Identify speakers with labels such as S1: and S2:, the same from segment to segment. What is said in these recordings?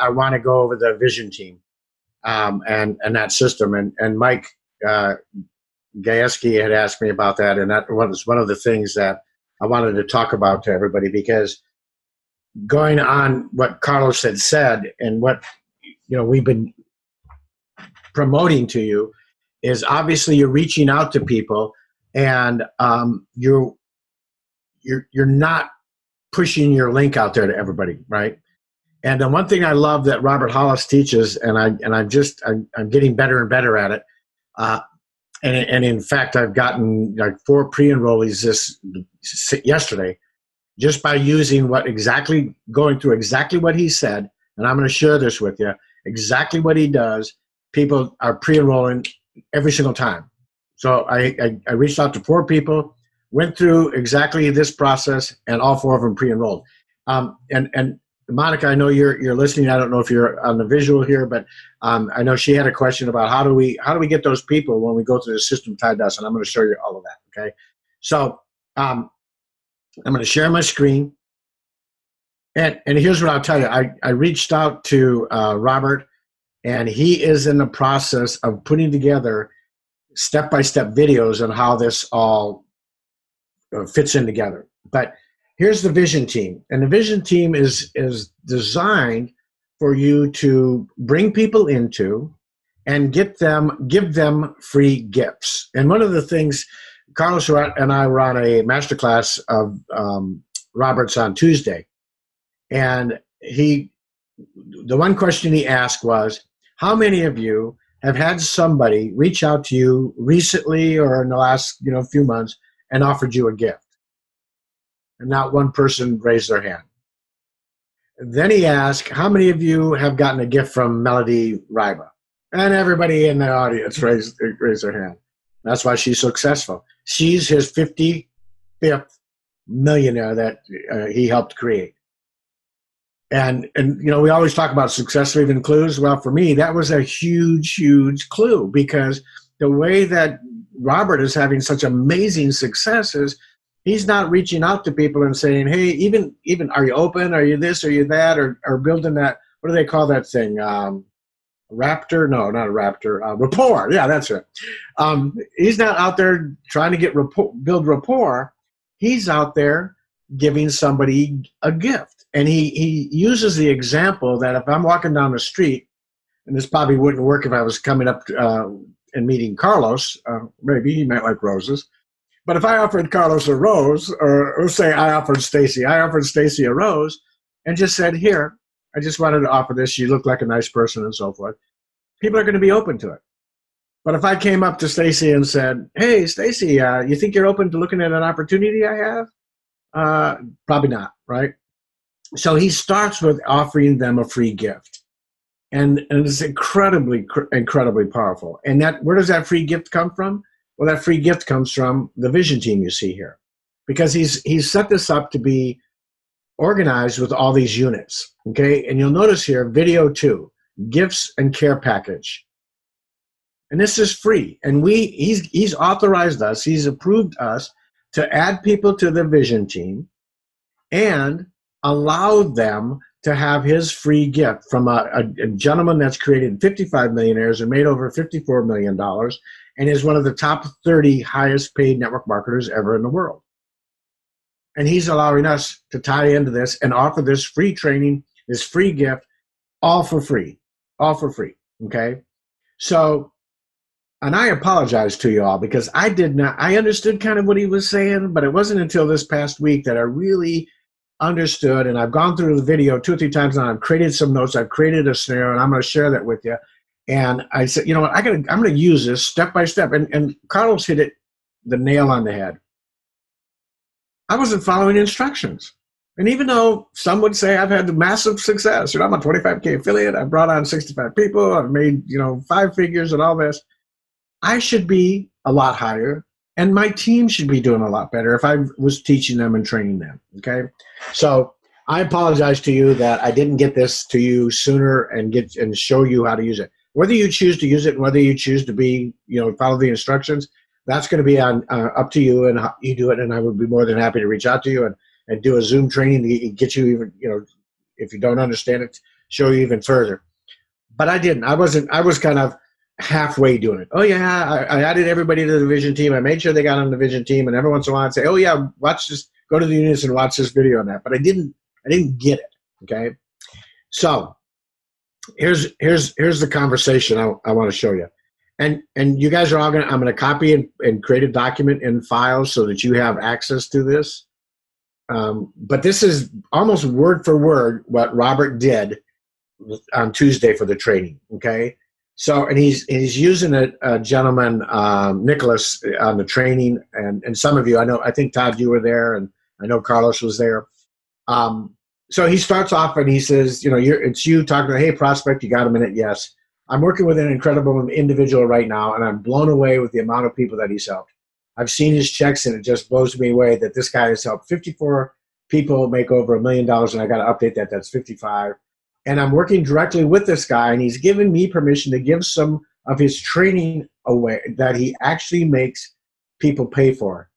S1: I want to go over the vision team um, and and that system. And and Mike uh, had asked me about that, and that was one of the things that I wanted to talk about to everybody because going on what Carlos had said and what you know we've been promoting to you is obviously you're reaching out to people and um, you're you're you're not pushing your link out there to everybody, right? And the one thing I love that Robert Hollis teaches, and I and I'm just I'm, I'm getting better and better at it. Uh, and and in fact, I've gotten like four pre-enrollees this yesterday, just by using what exactly going through exactly what he said. And I'm going to share this with you exactly what he does. People are pre-enrolling every single time. So I, I, I reached out to four people, went through exactly this process, and all four of them pre-enrolled. Um, and and Monica, I know you're you're listening. I don't know if you're on the visual here, but um, I know she had a question about how do we how do we get those people when we go through the system tied to us, and I'm going to show you all of that. Okay, so um, I'm going to share my screen, and and here's what I'll tell you. I I reached out to uh, Robert, and he is in the process of putting together step by step videos on how this all uh, fits in together, but here's the vision team and the vision team is is designed for you to bring people into and get them give them free gifts. And one of the things carlos and i were on a masterclass of um, roberts on tuesday. And he the one question he asked was how many of you have had somebody reach out to you recently or in the last you know few months and offered you a gift and not one person raised their hand. Then he asked, How many of you have gotten a gift from Melody Riba? And everybody in the audience raised, raised their hand. That's why she's successful. She's his 55th millionaire that uh, he helped create. And, and, you know, we always talk about success leaving clues. Well, for me, that was a huge, huge clue because the way that Robert is having such amazing successes he's not reaching out to people and saying, "Hey, even even are you open? Are you this? Are you that? Or or building that? What do they call that thing? Um, raptor? No, not a raptor. Uh, rapport. Yeah, that's right. Um, he's not out there trying to get rapport, build rapport. He's out there giving somebody a gift, and he he uses the example that if I'm walking down the street, and this probably wouldn't work if I was coming up uh, and meeting Carlos. Uh, maybe he might like roses but if I offered Carlos a rose, or, or say I offered Stacy, I offered Stacy a rose, and just said, "Here, I just wanted to offer this. You look like a nice person, and so forth." People are going to be open to it. But if I came up to Stacy and said, "Hey, Stacy, uh, you think you're open to looking at an opportunity I have?" Uh, probably not, right? So he starts with offering them a free gift, and and it's incredibly, incredibly powerful. And that where does that free gift come from? Well, that free gift comes from the vision team you see here, because he's he's set this up to be organized with all these units. Okay, and you'll notice here video two, gifts and care package. And this is free. And we he's he's authorized us, he's approved us to add people to the vision team and allow them to have his free gift from a, a, a, gentleman that's created 55 millionaires and made over 54 million dollars and is one of the top 30 highest paid network marketers ever in the world. And he's allowing us to tie into this and offer this free training, this free gift, all for free. All for free. Okay. So, and I apologize to you all because I did not, I understood kind of what he was saying, but it wasn't until this past week that I really understood. And I've gone through the video two or three times now. I've created some notes, I've created a scenario, and I'm going to share that with you and I said, you know what, I gotta, I'm going to use this step by step. And, and Carlos hit it the nail on the head. I wasn't following instructions. And even though some would say I've had massive success, you know, I'm a 25K affiliate, I brought on 65 people, I've made, you know, five figures and all this, I should be a lot higher and my team should be doing a lot better if I was teaching them and training them. Okay. So I apologize to you that I didn't get this to you sooner and get and show you how to use it whether you choose to use it and whether you choose to be you know follow the instructions that's going to be on uh, up to you and you do it and i would be more than happy to reach out to you and, and do a zoom training to get you even you know if you don't understand it show you even further. But I didn't. I wasn't. I was kind of halfway doing it. Oh yeah, I, I added everybody to the vision team. I made sure they got on the vision team, and every once in a while I'd say, "Oh yeah, watch this. Go to the units and watch this video on that." But I didn't. I didn't get it. Okay. So here's here's here's the conversation I, I want to show you and and you guys are all gonna i'm gonna copy and, and create a document in files so that you have access to this. Um, but this is almost word for word what robert did on tuesday for the training okay? So and he's he's using a, a gentleman um, nicholas on the training and and some of you i know i think todd you were there and i know carlos was there. Um, so he starts off and he says you know it's you talking to hey prospect you got a minute yes I'm working with an incredible individual right now, and I'm blown away with the amount of people that he's helped. I've seen his checks, and it just blows me away that this guy has helped 54 people make over a million dollars, and I got to update that. That's 55. And I'm working directly with this guy, and he's given me permission to give some of his training away that he actually makes people pay for.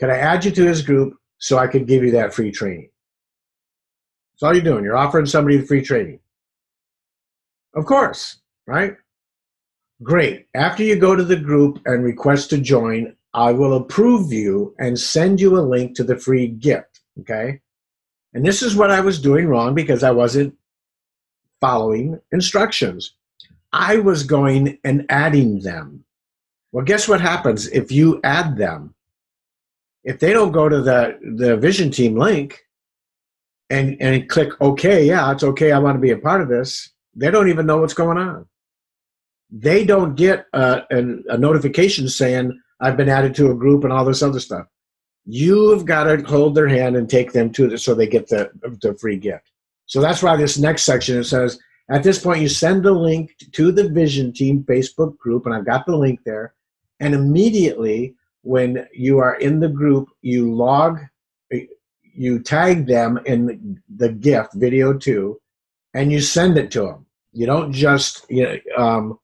S1: Could I add you to his group so I could give you that free training? That's all you're doing. You're offering somebody the free training. Of course, right? Great. After you go to the group and request to join, I will approve you and send you a link to the free gift. Okay. And this is what I was doing wrong because I wasn't following instructions. I was going and adding them. Well, guess what happens if you add them? If they don't go to the, the vision team link and, and click OK, yeah, it's okay, I want to be a part of this, they don't even know what's going on. They don't get a, a, a notification saying, I've been added to a group and all this other stuff. You've got to hold their hand and take them to it so they get the, the free gift. So that's why this next section it says, at this point, you send the link to the Vision Team Facebook group, and I've got the link there. And immediately, when you are in the group, you log, you tag them in the gift video two, and you send it to them. You don't just you know. Um,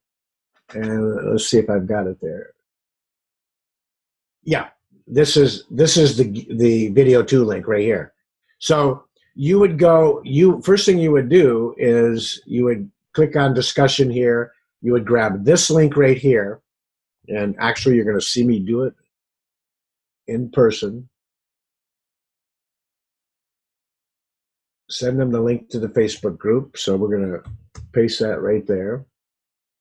S1: and let's see if I've got it there. Yeah, this is this is the the video two link right here. So you would go. You first thing you would do is you would click on discussion here. You would grab this link right here, and actually you're going to see me do it in person. Send them the link to the Facebook group. So we're going to paste that right there.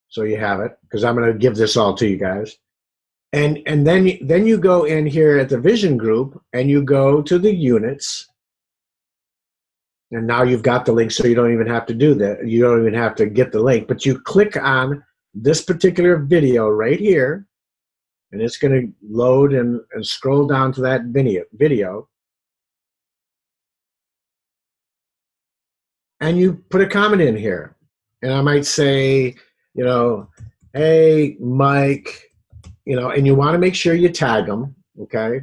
S1: So you have it because I'm going to give this all to you guys. And and then then you go in here at the vision group and you go to the units. And now you've got the link so you don't even have to do that. You don't even have to get the link, but you click on this particular video right here and it's going to load and, and scroll down to that video video and you put a comment in here and I might say, you know, hey, Mike, you know, and you want to make sure you tag them, okay?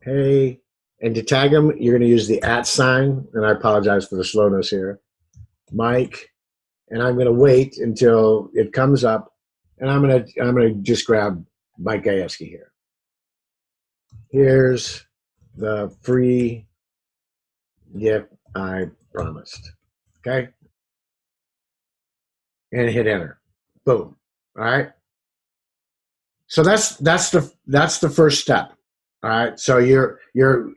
S1: Hey, and to tag them, you're going to use the at sign, and I apologize for the slowness here. Mike, and I'm going to wait until it comes up, and I'm going to I'm going to just grab Mike Gajewski here. Here's the free gift I promised. Okay? And hit enter. Boom. All right. So that's that's the that's the first step. All right. So you're you're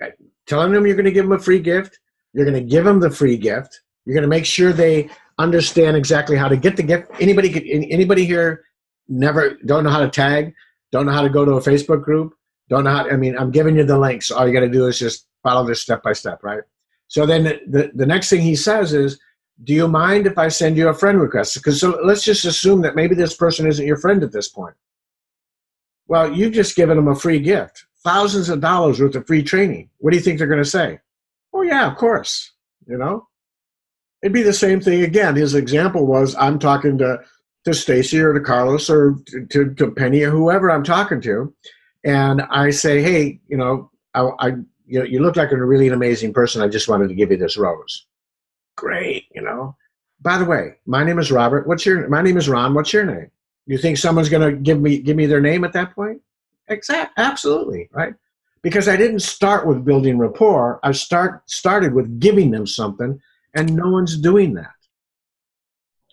S1: telling them you're going to give them a free gift. You're going to give them the free gift. You're going to make sure they understand exactly how to get the gift. Anybody anybody here never don't know how to tag, don't know how to go to a Facebook group, don't know how. I mean, I'm giving you the links. All you got to do is just follow this step by step, right? So then the, the next thing he says is, do you mind if I send you a friend request? Because so let's just assume that maybe this person isn't your friend at this point. Well, you've just given them a free gift, thousands of dollars worth of free training. What do you think they're going to say? Oh yeah, of course. You know, it'd be the same thing again. His example was, I'm talking to to Stacy or to Carlos or to, to Penny or whoever I'm talking to, and I say, hey, you know, I, I you know, you look like a really an amazing person. I just wanted to give you this rose. Great, you know. By the way, my name is Robert. What's your? My name is Ron. What's your name? You think someone's going to give me give me their name at that point? Exact, absolutely, right. because I didn't start with building rapport. I start started with giving them something, and no one's doing that.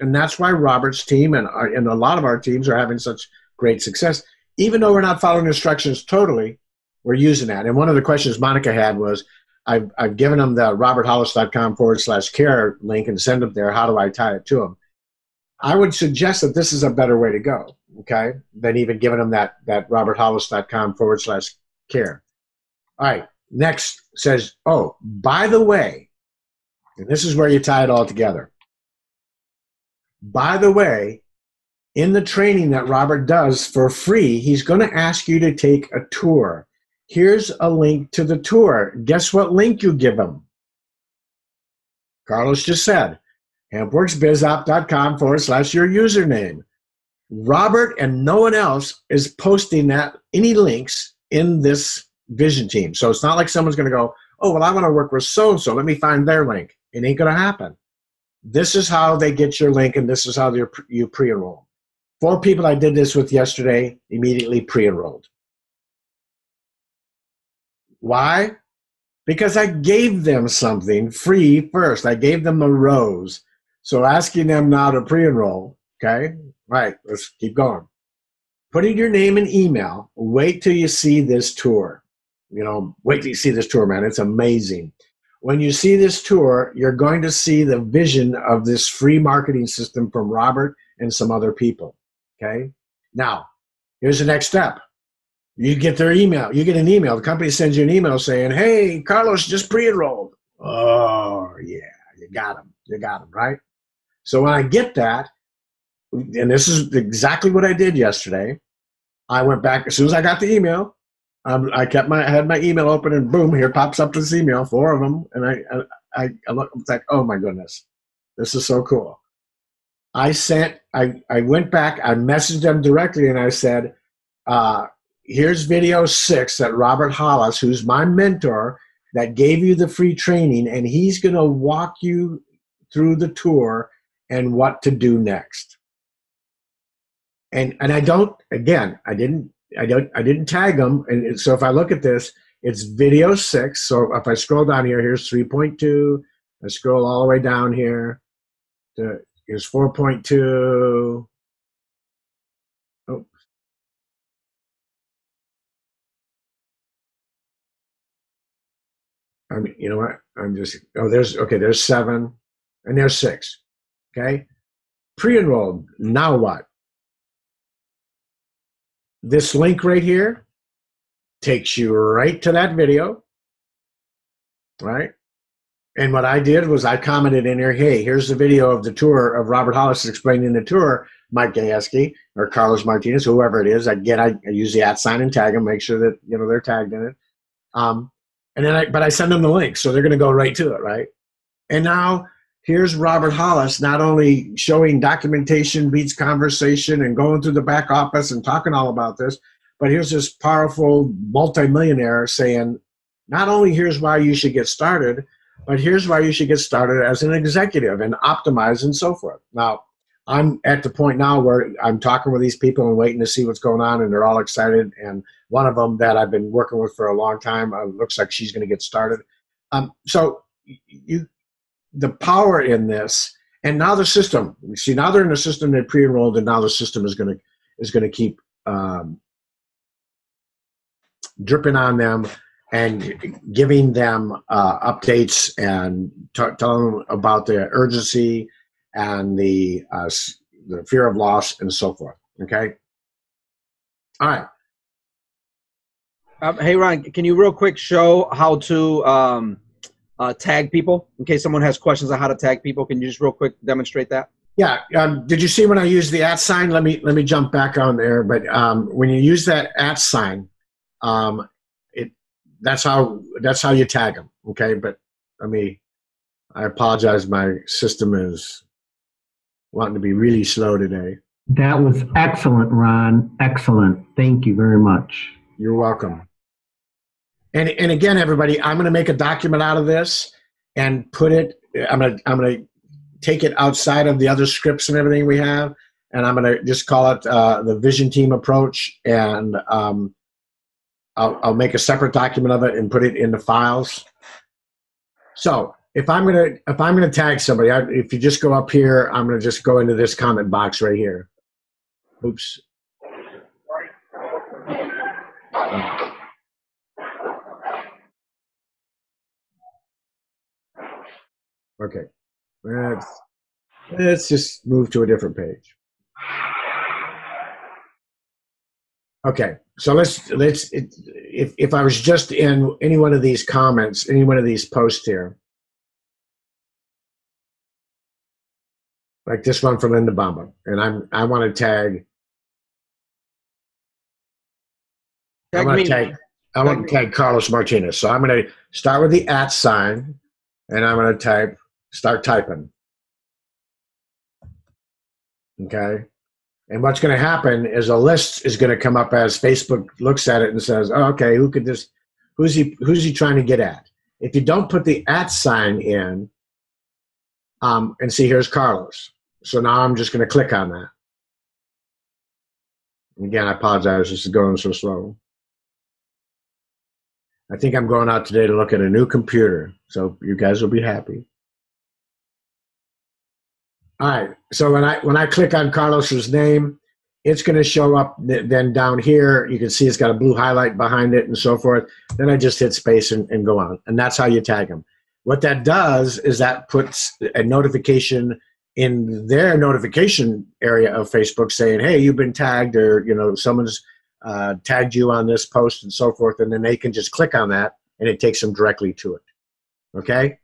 S1: And that's why Robert's team and, our, and a lot of our teams are having such great success. Even though we're not following instructions totally, we're using that. And one of the questions Monica had was, I've, I've given them the roberthollis.com forward slash care link and send them there. How do I tie it to them? I would suggest that this is a better way to go, okay, than even giving them that, that roberthollis.com forward slash care. All right, next says, oh, by the way, and this is where you tie it all together. By the way, in the training that Robert does for free, he's going to ask you to take a tour. Here's a link to the tour. Guess what link you give them? Carlos just said hempworksbizopt.com forward slash your username. Robert and no one else is posting that any links in this vision team. So it's not like someone's going to go, oh, well, I want to work with so and so. Let me find their link. It ain't going to happen. This is how they get your link, and this is how you pre enroll. Four people I did this with yesterday immediately pre enrolled. Why? Because I gave them something free first. I gave them a rose. So asking them now to pre enroll, okay? Right, let's keep going. Putting your name and email, wait till you see this tour. You know, wait till you see this tour, man. It's amazing. When you see this tour, you're going to see the vision of this free marketing system from Robert and some other people. Okay? Now, here's the next step. You get their email. You get an email. The company sends you an email saying, hey, Carlos just pre enrolled. Oh, yeah, you got them. You got them, right? So when I get that, and this is exactly what I did yesterday, I went back as soon as I got the email. Um, I kept my I had my email open, and boom, here pops up this email, four of them, and I I, I look it's like, oh my goodness, this is so cool. I sent I I went back, I messaged them directly, and I said, uh, here's video six that Robert Hollis, who's my mentor, that gave you the free training, and he's going to walk you through the tour and what to do next. And and I don't again, I didn't I don't I didn't tag them. And so if I look at this, it's video six. So if I scroll down here, here's 3.2. I scroll all the way down here. To, here's 4.2. Oh. I mean, you know what? I'm just, oh, there's, okay, there's seven, and there's six. Okay? Pre enrolled. Now what? This link right here takes you right to that video, right? And what I did was I commented in here, hey, here's the video of the tour of Robert Hollis explaining the tour, Mike Gajewski or Carlos Martinez, whoever it is. Again, I, I use the at sign and tag them, make sure that you know they're tagged in it. Um, and then I, but I send them the link, so they're going to go right to it, right? And now here's Robert Hollis not only showing documentation beats conversation and going through the back office and talking all about this, but here's this powerful multimillionaire saying, not only here's why you should get started, but here's why you should get started as an executive and optimize and so forth. Now, I'm at the point now where I'm talking with these people and waiting to see what's going on, and they're all excited. And one of them that I've been working with for a long time uh, looks like she's going to get started. Um, so you the power in this and now the system see now they're in the system they pre-enrolled and now the system is going to is going to keep um, dripping on them and giving them uh, updates and t- telling them about the urgency and the uh, the fear of loss and so forth okay all right
S2: um, hey ron can you real quick show how to um, uh, tag people in case someone has questions on how to tag people. Can you just real quick demonstrate that?
S1: Yeah. Um, did you see when I used the at sign? Let me let me jump back on there. But um, when you use that at sign, um, it that's how that's how you tag them. Okay. But let me. I apologize. My system is wanting to be really slow today.
S3: That was excellent, Ron. Excellent. Thank you very much.
S1: You're welcome. And and again, everybody, I'm going to make a document out of this and put it. I'm going to I'm going to take it outside of the other scripts and everything we have, and I'm going to just call it uh, the Vision Team approach. And um, I'll, I'll make a separate document of it and put it in the files. So if I'm gonna if I'm gonna tag somebody, I, if you just go up here, I'm gonna just go into this comment box right here. Oops. Okay. Let's, let's just move to a different page. Okay, so let's let's it, if if I was just in any one of these comments, any one of these posts here, like this one from Linda Bamba, and I'm I want to tag I want to tag I want to tag Carlos Martinez. So I'm going to start with the at sign, and I'm going to type start typing. Okay. And what's going to happen is a list is going to come up as Facebook looks at it and says, oh, "Okay, who could this? Who's he? Who's he trying to get at?" If you don't put the at sign in, um, and see, here's Carlos. So now I'm just going to click on that. Again, I apologize. This is going so slow. I think I'm going out today to look at a new computer, so you guys will be happy. All right. So when I when I click on Carlos's name, it's going to show up. Then down here, you can see it's got a blue highlight behind it and so forth. Then I just hit space and, and go on, and that's how you tag them. What that does is that puts a notification in their notification area of Facebook saying, "Hey, you've been tagged," or you know, someone's uh, tagged you on this post and so forth, and then they can just click on that, and it takes them directly to it. Okay.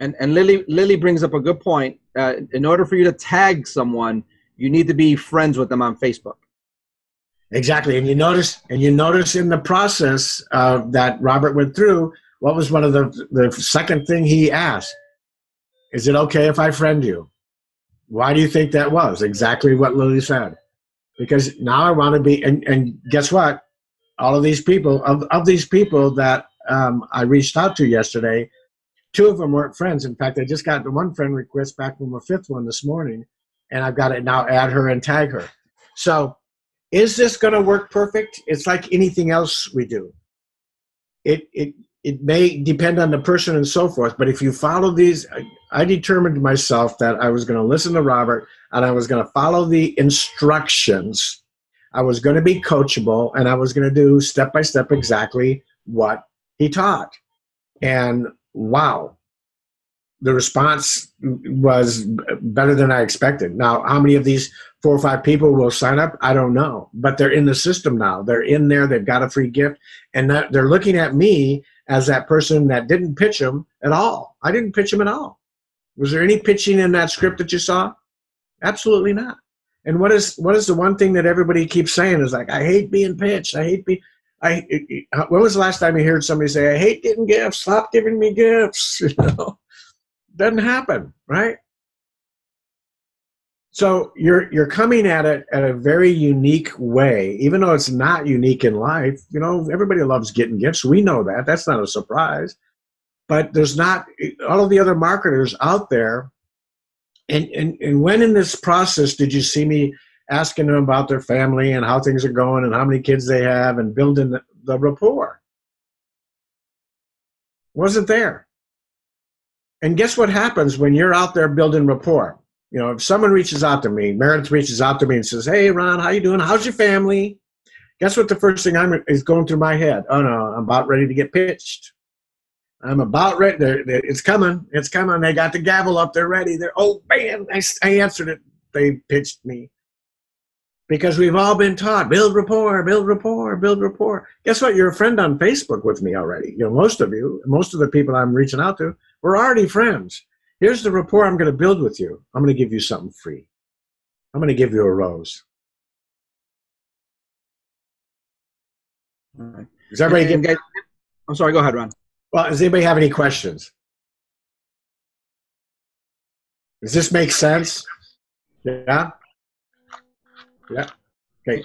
S2: And and Lily Lily brings up a good point. Uh, in order for you to tag someone, you need to be friends with them on Facebook.
S1: Exactly, and you notice, and you notice in the process uh, that Robert went through. What was one of the the second thing he asked? Is it okay if I friend you? Why do you think that was? Exactly what Lily said. Because now I want to be, and, and guess what? All of these people, of, of these people that um, I reached out to yesterday, two of them weren't friends. In fact, I just got the one friend request back from a fifth one this morning, and I've got to now add her and tag her. So is this going to work perfect? It's like anything else we do. It it it may depend on the person and so forth, but if you follow these, I, determined myself that I was going to listen to Robert and I was going to follow the instructions. I was going to be coachable and I was going to do step by step exactly what he taught. And wow, the response was better than I expected. Now, how many of these four or five people will sign up? I don't know, but they're in the system now. They're in there. They've got a free gift, and they're looking at me as that person that didn't pitch them at all. I didn't pitch them at all. Was there any pitching in that script that you saw? Absolutely not. And what is what is the one thing that everybody keeps saying is like, I hate being pitched. I hate being. I. Uh, when was the last time you heard somebody say, I hate getting gifts? Stop giving me gifts. You know, doesn't happen, right? So you're you're coming at it at a very unique way, even though it's not unique in life. You know, everybody loves getting gifts. We know that. That's not a surprise. But there's not all of the other marketers out there. And and and when in this process did you see me asking them about their family and how things are going and how many kids they have and building the, the rapport? Wasn't there. And guess what happens when you're out there building rapport? You know, if someone reaches out to me, Meredith reaches out to me and says, "Hey, Ron, how you doing? How's your family?" Guess what? The first thing I'm is going through my head. Oh no, I'm about ready to get pitched. I'm about ready. They're, they're, it's coming. It's coming. They got the gavel up. They're ready. They're oh man, I, I answered it. They pitched me because we've all been taught build rapport, build rapport, build rapport. Guess what? You're a friend on Facebook with me already. You know, most of you, most of the people I'm reaching out to, we're already friends. Here's the rapport I'm going to build with you. I'm going to give you something free. I'm going to give you a rose.
S2: All right.
S1: Does everybody
S2: And
S1: get,
S2: guys, I'm sorry. Go ahead, Ron.
S1: well, does anybody have any questions? Does this make sense? Yeah? Yeah. Okay.